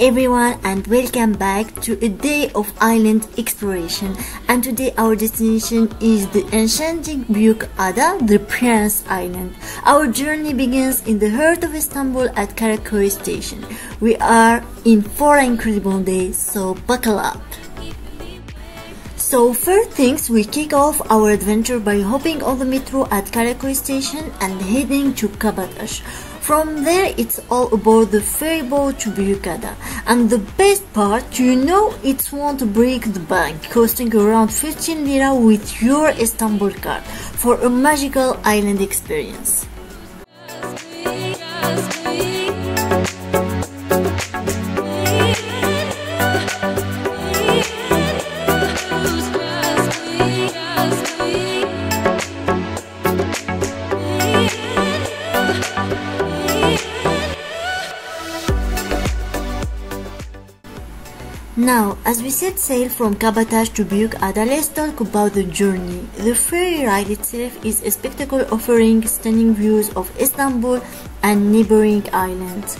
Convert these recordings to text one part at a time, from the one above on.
Everyone and welcome back to a day of island exploration and today our destination is the enchanting Büyük Ada, the Prince Island. Our journey begins in the heart of Istanbul at Karaköy station. We are in for an incredible day so buckle up. So first things we kick off our adventure by hopping on the metro at Karaköy station and heading to Kabataş. From there it's all about the to Büyükada. And the best part, you know it won't break the bank, costing around 15 lira with your Istanbul card for a magical island experience. Now, as we set sail from Kabataş to Büyükada, let's talk about the journey. The ferry ride itself is a spectacle offering stunning views of Istanbul and neighboring islands.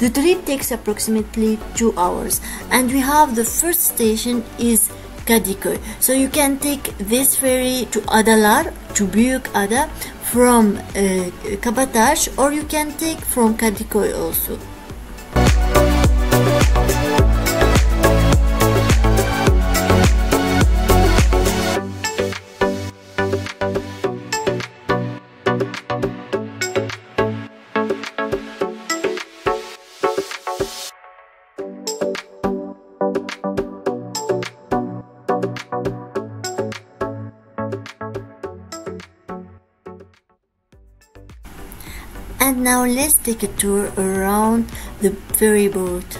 The trip takes approximately two hours, and we have the first station is Kadıköy. So you can take this ferry to Adalar, to Büyükada from uh, Kabataş, or you can take from Kadıköy also. Now let's take a tour around the ferry boat.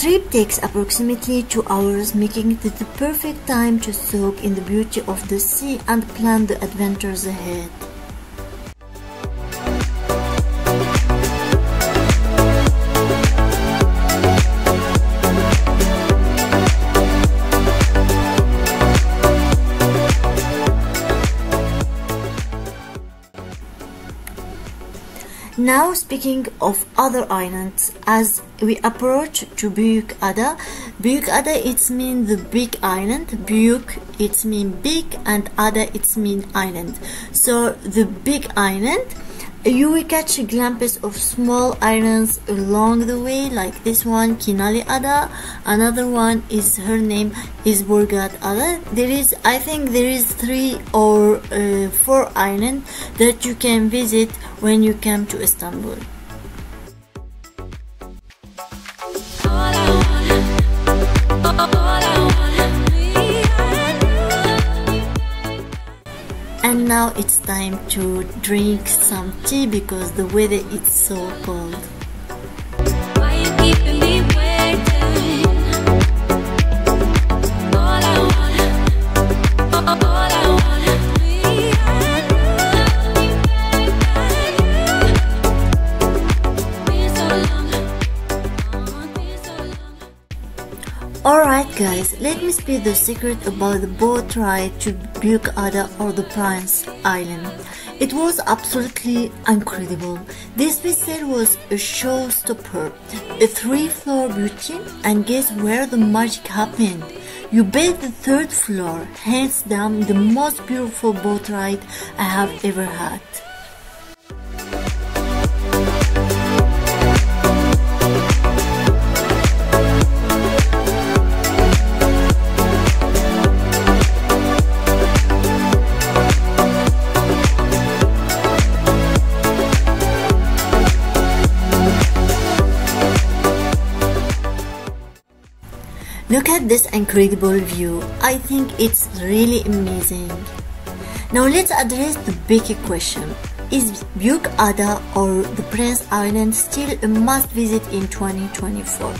Trip takes approximately two hours, making it the perfect time to soak in the beauty of the sea and plan the adventures ahead. Now speaking of other islands, as we approach to Büyük Ada, Büyük Ada it means the big island, Büyük it's mean big and Ada it's mean island. So the big island, you will catch a glimpse of small islands along the way like this one Kinali Ada. Another one is her name is Burgaz Ada. There is I think there is three or uh, four islands that you can visit when you come to Istanbul now it's time to drink some tea because the weather is so cold let the secret about the boat ride to Büyükada or the Prince Island. It was absolutely incredible. This vessel was a showstopper, a three-floor beauty, and guess where the magic happened? You bet the third floor, hands down the most beautiful boat ride I have ever had. This incredible view. I think it's really amazing. Now let's address the big question. Is Büyük Ada or the Prince Island still a must visit in 2024?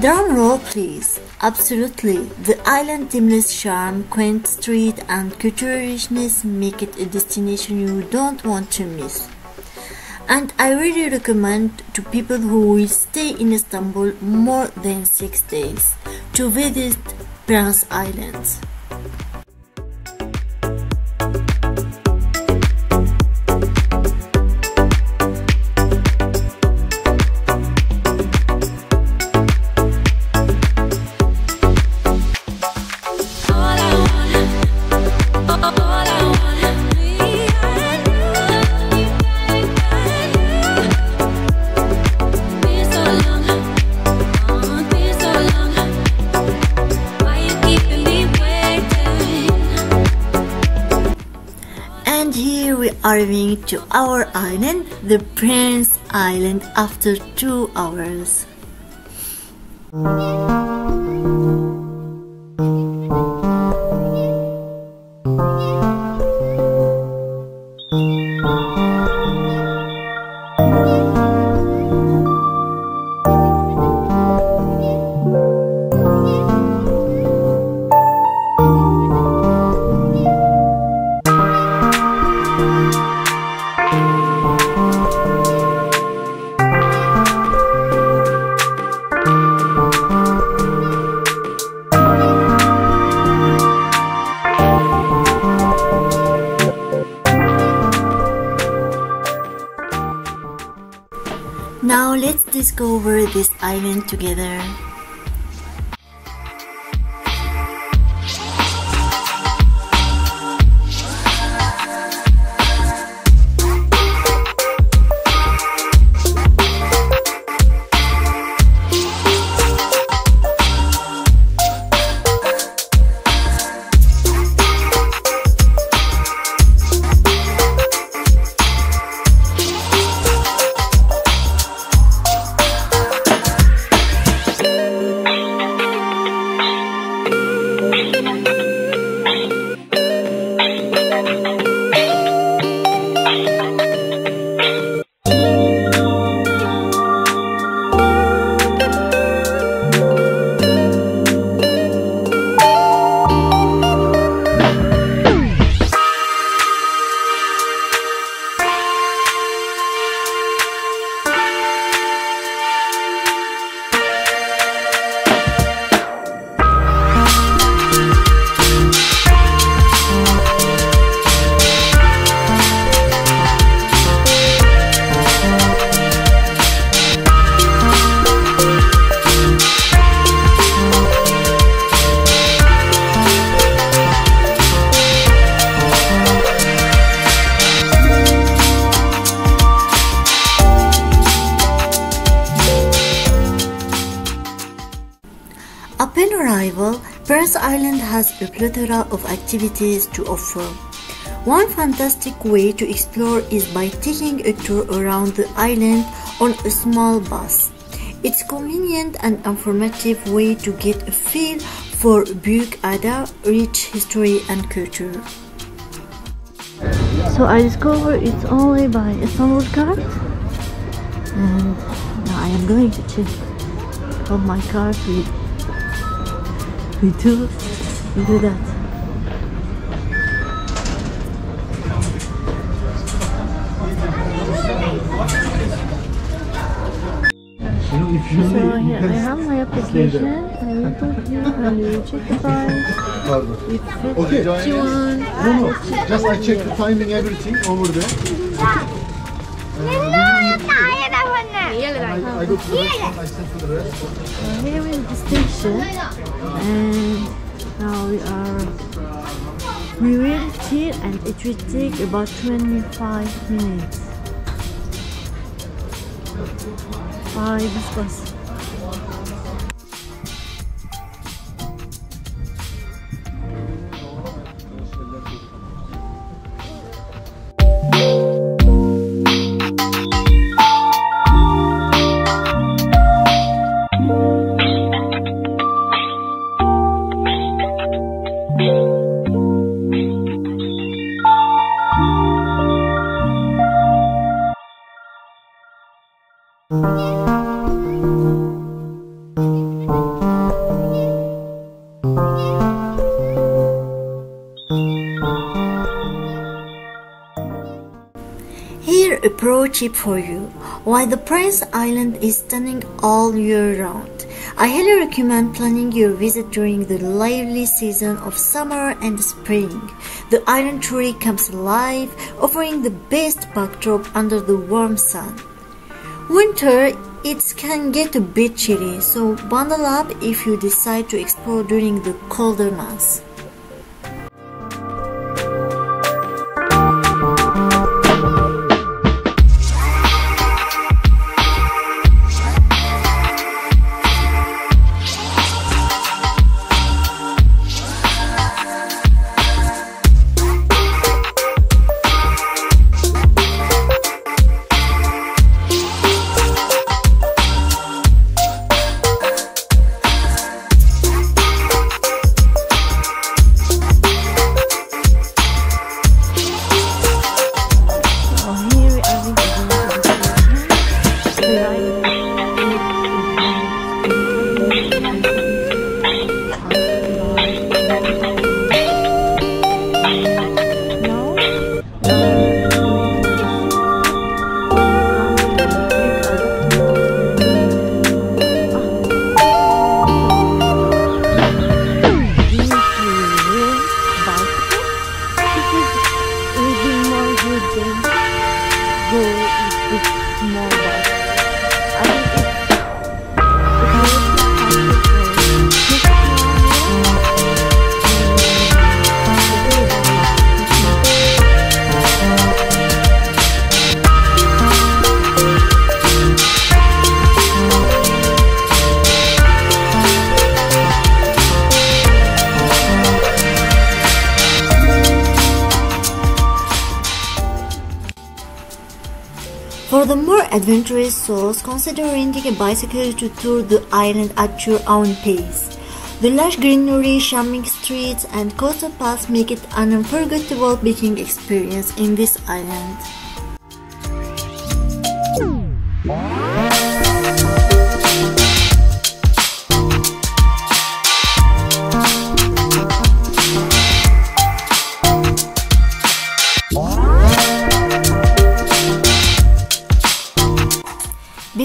Drum roll please. Absolutely. The island's timeless charm, quaint street and cultural richness make it a destination you don't want to miss and I really recommend to people who will stay in Istanbul more than 6 days to visit Prince Islands. arriving to our island, the Prince Island, after two hours. Let's discover this island together. Arrival, Island has a plethora of activities to offer. One fantastic way to explore is by taking a tour around the island on a small bus. It's convenient and informative way to get a feel for Büyük Ada rich history and culture. So I discovered it's only by Istanbul card and now I am going to check on my card with we do we do that You So here I have my application. I will put you and you check the price. Pardon. If Okay. it's 51, No, no. Just I check the timing, everything over there. I, I go to the restaurant, I send to the uh, here is the station, and now we are. We waited here, and it will take about 25 minutes. Bye, discuss. Here a pro tip for you. While the Prince Island is stunning all year round, I highly recommend planning your visit during the lively season of summer and spring. The island truly comes alive, offering the best backdrop under the warm sun. Winter, it can get a bit chilly, so bundle up if you decide to explore during the colder months. Adventurous souls, consider renting a bicycle to tour the island at your own pace. The lush greenery, charming streets, and coastal paths make it an unforgettable biking experience in this island.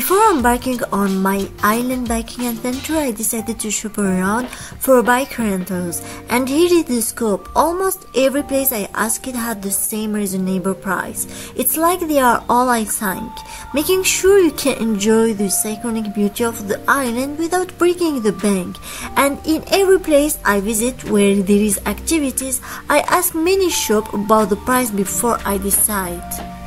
Before embarking on my island biking adventure, I decided to shop around for bike rentals. And here is the scope. Almost every place I asked had the same reasonable price. It's like they are all I sank, making sure you can enjoy the iconic beauty of the island without breaking the bank. And in every place I visit where there is activities, I ask many shop about the price before I decide.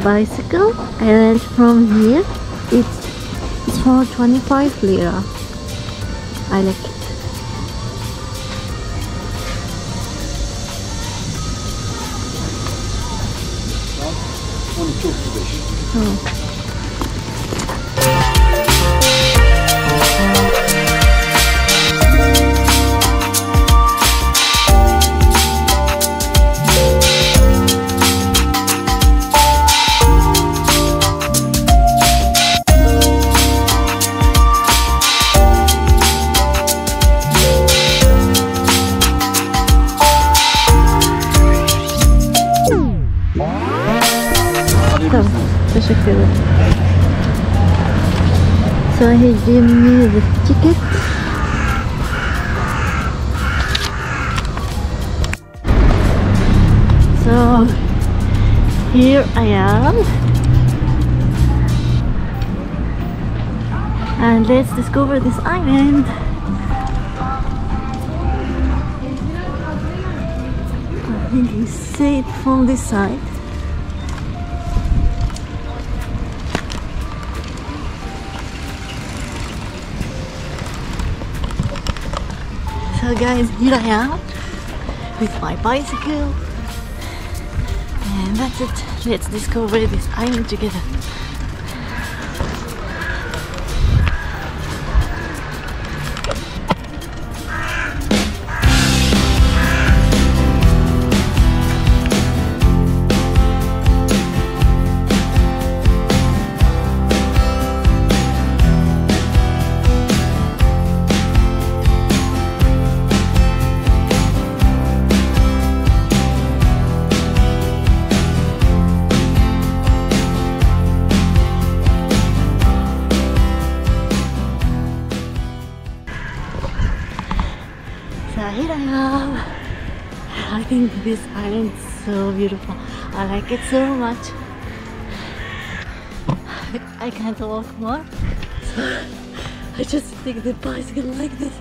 Bicycle. I rent from here. It's it's for 25 lira. I like it. Oh. So he me the ticket. So here I am. And let's discover this island. I think you see it from this side. Guys, here I am with my bicycle. And that's it. Let's discover this island together. This island is so beautiful. I like it so much. I can't walk more. I just take the bicycle like this.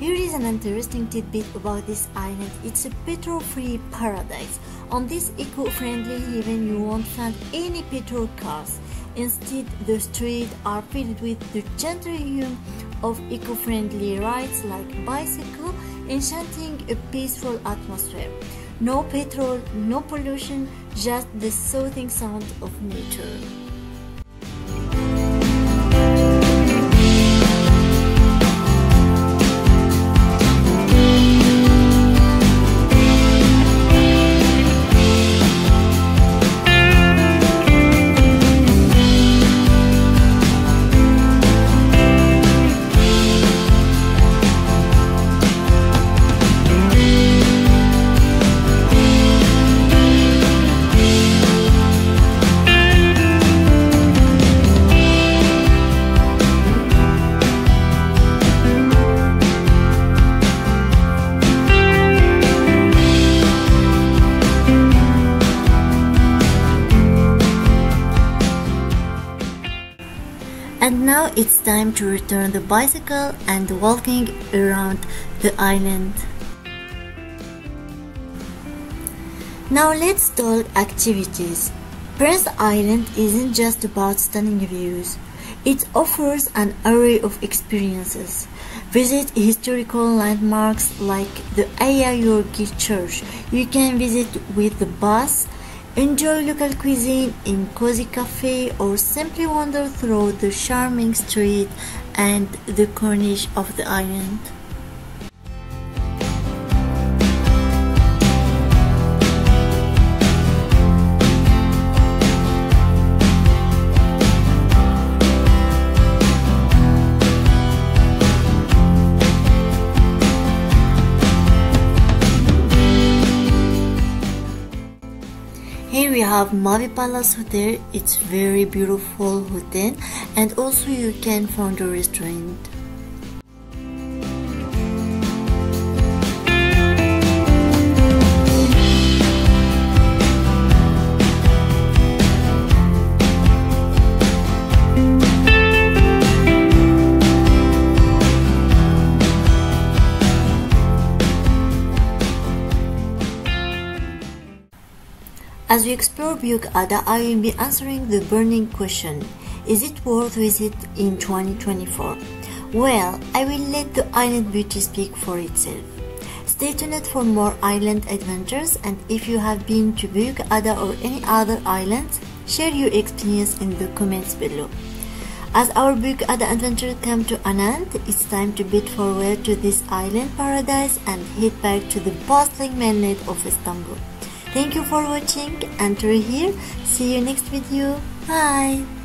Here is an interesting tidbit about this island. It's a petrol-free paradise. On this eco-friendly haven, you won't find any petrol cars. Instead, the streets are filled with the gentle hum of eco-friendly rides like bicycle, enchanting a peaceful atmosphere. No petrol, no pollution, just the soothing sound of nature. Now it's time to return the bicycle and walking around the island. Now let's talk activities. Prince Island isn't just about stunning views. It offers an array of experiences. Visit historical landmarks like the Ayayorgi Church. You can visit with the bus, enjoy local cuisine in cozy cafe or simply wander through the charming street and the corniche of the island. Have Mavi Palace Hotel. It's very beautiful hotel and also you can find a restaurant. As we explore Büyükada, I will be answering the burning question Is it worth visit in 2024? Well, I will let the island beauty speak for itself. Stay tuned for more island adventures and if you have been to Büyükada or any other islands, share your experience in the comments below. As our Büyükada adventure come to an end, it's time to bid farewell to this island paradise and head back to the bustling mainland of Istanbul. Thank you for watching and to here. See you next video. Bye.